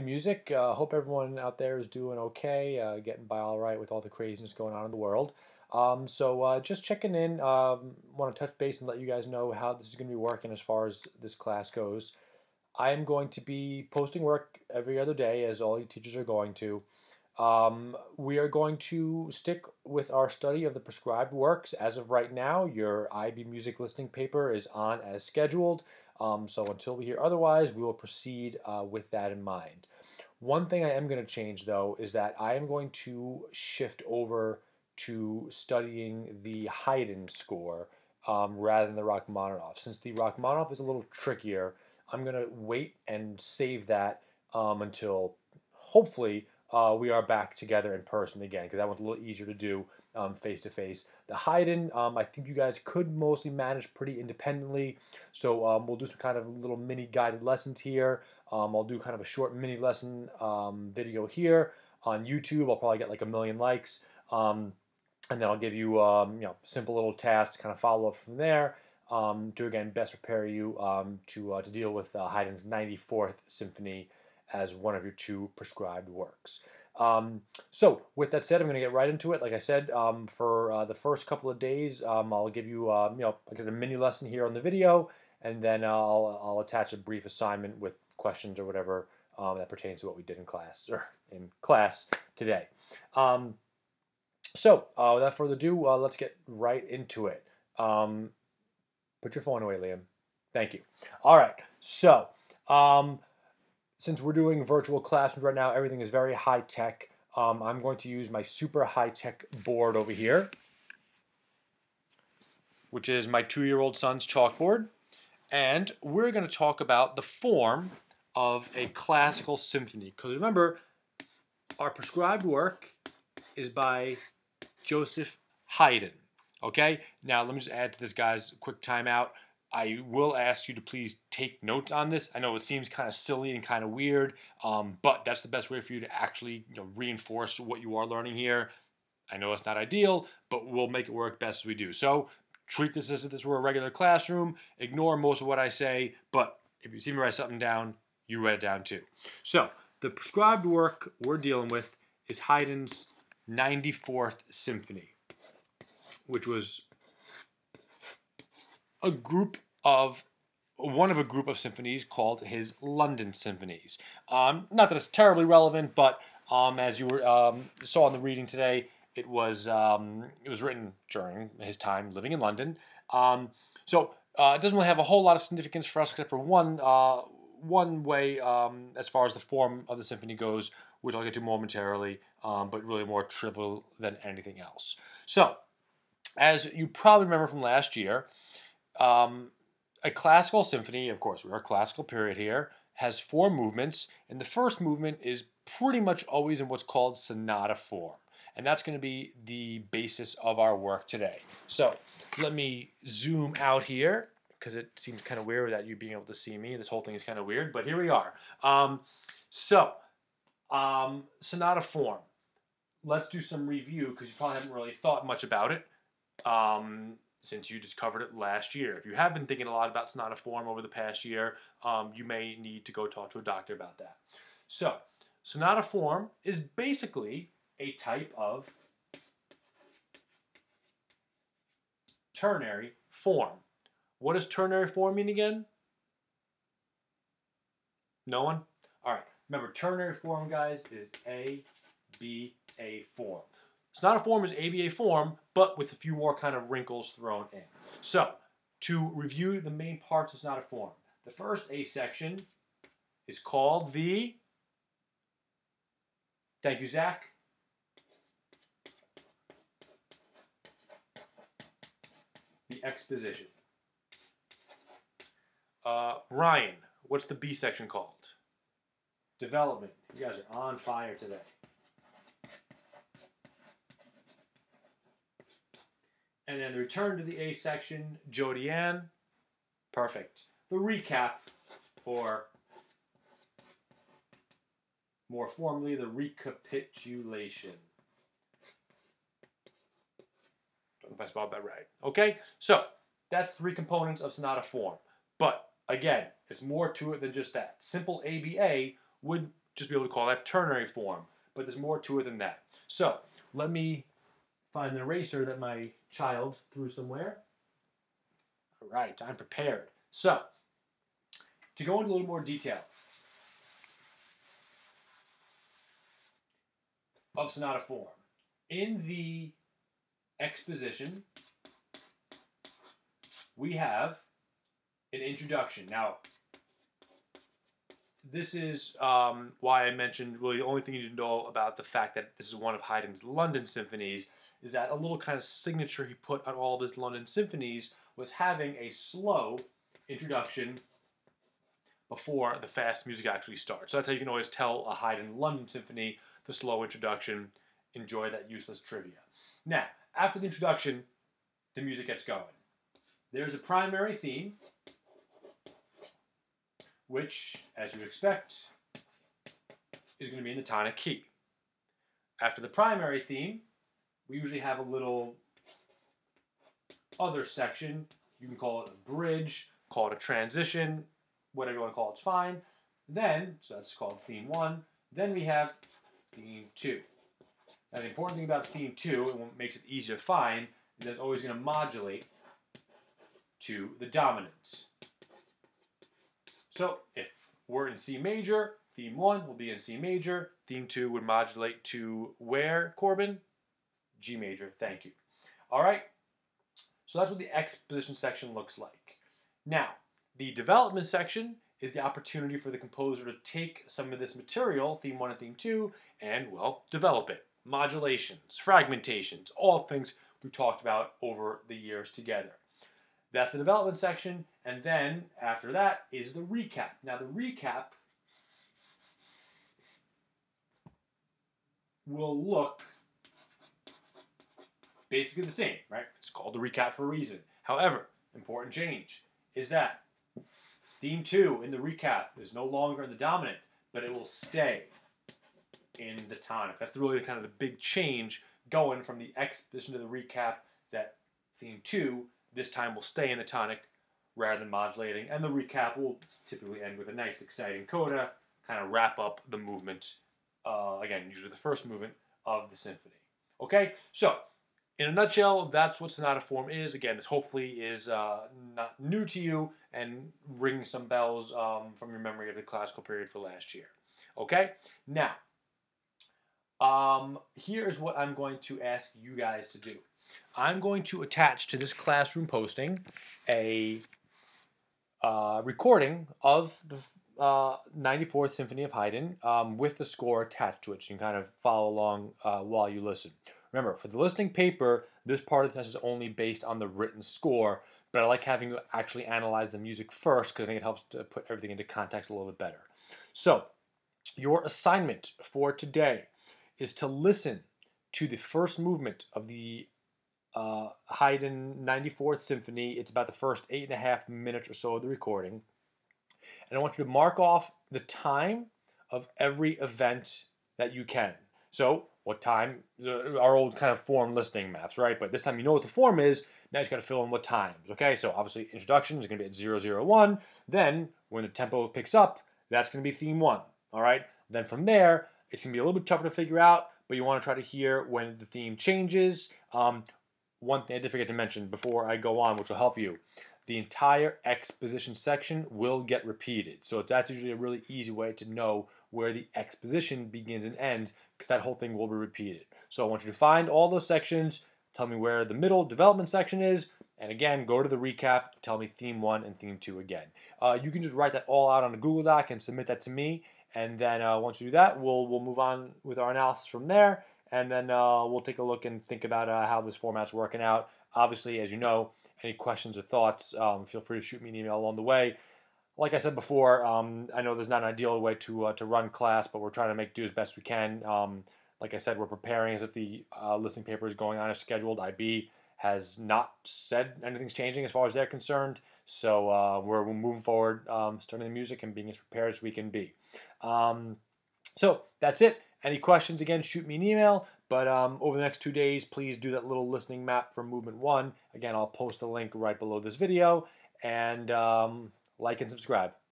music. Uh, hope everyone out there is doing okay, uh, getting by all right with all the craziness going on in the world. Um, so uh, just checking in. Um, Want to touch base and let you guys know how this is going to be working as far as this class goes. I am going to be posting work every other day, as all you teachers are going to. Um, we are going to stick with our study of the prescribed works. As of right now, your IB music listening paper is on as scheduled. Um, so until we hear otherwise, we will proceed uh, with that in mind. One thing I am going to change though is that I am going to shift over to studying the Haydn score um, rather than the Rachmaninoff. Since the Rachmaninoff is a little trickier, I'm going to wait and save that um, until hopefully uh, we are back together in person again because that one's a little easier to do face to face. The Haydn, um, I think you guys could mostly manage pretty independently. So um, we'll do some kind of little mini guided lessons here. Um, I'll do kind of a short mini lesson um, video here on YouTube. I'll probably get like a million likes. Um, and then I'll give you, um, you know, simple little tasks to kind of follow up from there to again best prepare you to, uh, to deal with uh, Haydn's 94th Symphony as one of your two prescribed works. Um, so with that said, I'm going to get right into it. Like I said, um, for uh, the first couple of days, um, I'll give you, uh, you know, a mini lesson here on the video, and then I'll, I'll attach a brief assignment with questions or whatever um, that pertains to what we did in class or in class today. Um, so uh, without further ado, uh, let's get right into it. Um, put your phone away, Liam. Thank you. All right. So since we're doing virtual classrooms right now, everything is very high tech. Um, I'm going to use my super high tech board over here, which is my two year old son's chalkboard. And we're going to talk about the form of a classical symphony. Because remember, our prescribed work is by Joseph Haydn. Okay, now let me just add to this guy's quick timeout. I will ask you to please take notes on this. I know it seems kind of silly and kind of weird, um, but that's the best way for you to actually you know, reinforce what you are learning here. I know it's not ideal, but we'll make it work best as we do. So treat this as if this were a regular classroom. Ignore most of what I say, but if you see me write something down, you write it down too. So the prescribed work we're dealing with is Haydn's 94th Symphony, which was a group of one of a group of symphonies called his London Symphonies. Um, not that it's terribly relevant, but um, as you were, um, saw in the reading today, it was um, it was written during his time living in London. Um, so uh, it doesn't really have a whole lot of significance for us, except for one uh, one way um, as far as the form of the symphony goes, which I'll get to momentarily, but really more trivial than anything else. So, as you probably remember from last year. Um, a classical symphony, of course, we're a classical period here, has four movements, and the first movement is pretty much always in what's called sonata form. And that's going to be the basis of our work today. So let me zoom out here because it seems kind of weird without you being able to see me. This whole thing is kind of weird, but here we are. Um, so, um, sonata form. Let's do some review because you probably haven't really thought much about it. Um, since you just covered it last year. If you have been thinking a lot about sonata form over the past year, um, you may need to go talk to a doctor about that. So, sonata form is basically a type of ternary form. What does ternary form mean again? No one? All right. Remember, ternary form, guys, is A, B, A form. Sonata form is ABA form, but with a few more kind of wrinkles thrown in. So, to review the main parts sonata form, the first A section is called the, thank you, Zach, the exposition. Uh, Ryan, what's the B section called? Development. You guys are on fire today. And then return to the A section, Jody Ann. Perfect. The recap, or more formally, the recapitulation. Don't know if I spelled that right. Okay, so that's three components of sonata form. But again, it's more to it than just that. Simple ABA would just be able to call that ternary form. But there's more to it than that. So let me find an eraser that my child threw somewhere. All right, I'm prepared. So, to go into a little more detail of sonata form, in the exposition, we have an introduction. Now, this is um, why I mentioned really the only thing you need to know about the fact that this is one of Haydn's London symphonies is that a little kind of signature he put on all of his London symphonies was having a slow introduction before the fast music actually starts. So that's how you can always tell a Haydn London symphony, the slow introduction. Enjoy that useless trivia. Now, after the introduction, the music gets going. There's a primary theme, which, as you expect, is going to be in the tonic key. After the primary theme, we usually have a little other section. You can call it a bridge, call it a transition, whatever you want to call it, it's fine. Then, so that's called theme one. Then we have theme two. Now the important thing about theme two, and what makes it easier to find, is that it's always going to modulate to the dominant. So if we're in C major, theme one will be in C major, theme two would modulate to where, Corbin? G major, thank you. All right, so that's what the exposition section looks like. Now, the development section is the opportunity for the composer to take some of this material, theme one and theme two, and, well, develop it. Modulations, fragmentations, all things we've talked about over the years together. That's the development section, and then after that is the recap. Now, the recap will look basically the same, right? It's called the recap for a reason. However, important change is that theme two in the recap is no longer in the dominant, but it will stay in the tonic. That's really kind of the big change going from the exposition to the recap. That theme two this time will stay in the tonic rather than modulating, and the recap will typically end with a nice exciting coda, kind of wrap up the movement. Uh, again, usually the first movement of the symphony. Okay, so in a nutshell, that's what sonata form is. Again, this hopefully is uh, not new to you and ringing some bells um, from your memory of the classical period for last year. Okay, now, um, here's what I'm going to ask you guys to do. I'm going to attach to this classroom posting a uh, recording of the uh, 94th Symphony of Haydn um, with the score attached to it. So you can kind of follow along uh, while you listen. Remember, for the listening paper, this part of the test is only based on the written score, but I like having you actually analyze the music first because I think it helps to put everything into context a little bit better. So, your assignment for today is to listen to the first movement of the uh, Haydn 94th Symphony. It's about the first eight and a half minutes or so of the recording. And I want you to mark off the time of every event that you can. So what time, our old kind of form listing maps, right? But this time you know what the form is, now you just got to fill in what times, okay? So obviously introduction is going to be at 001. Then when the tempo picks up, that's going to be theme one, all right? Then from there, it's going to be a little bit tougher to figure out, but you want to try to hear when the theme changes. Um, one thing I did forget to mention before I go on, which will help you. The entire exposition section will get repeated. So that's usually a really easy way to know where the exposition begins and ends because that whole thing will be repeated. So I want you to find all those sections, tell me where the middle development section is, and again, go to the recap, tell me theme one and theme two again. Uh, you can just write that all out on a Google Doc and submit that to me, and then uh, once you do that, we'll, we'll move on with our analysis from there, and then uh, we'll take a look and think about uh, how this format's working out. Obviously, as you know, any questions or thoughts, um, feel free to shoot me an email along the way like I said before, um, I know there's not an ideal way to uh, to run class, but we're trying to make do as best we can. Um, like I said, we're preparing as if the uh, listening paper is going on as scheduled. IB has not said anything's changing as far as they're concerned, so uh, we're, moving forward, um, starting the music and being as prepared as we can be. Um, so that's it. Any questions, again, shoot me an email. But um, over the next two days, please do that little listening map for Movement 1. Again, I'll post a link right below this video. And um, like and subscribe.